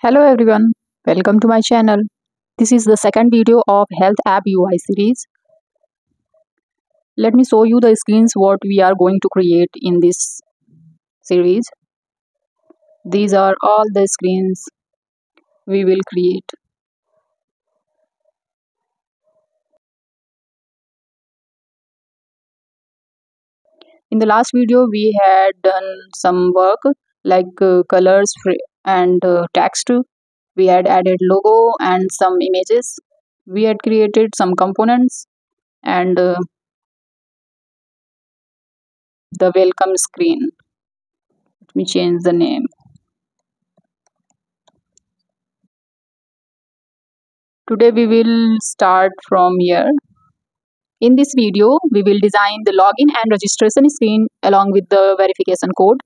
Hello everyone, welcome to my channel. This is the second video of Health App UI series. Let me show you the screens what we are going to create in this series. These are all the screens we will create. In the last video we had done some work like uh, colors and uh, text we had added logo and some images. We had created some components and uh, the welcome screen. Let me change the name. Today we will start from here. In this video we will design the login and registration screen along with the verification code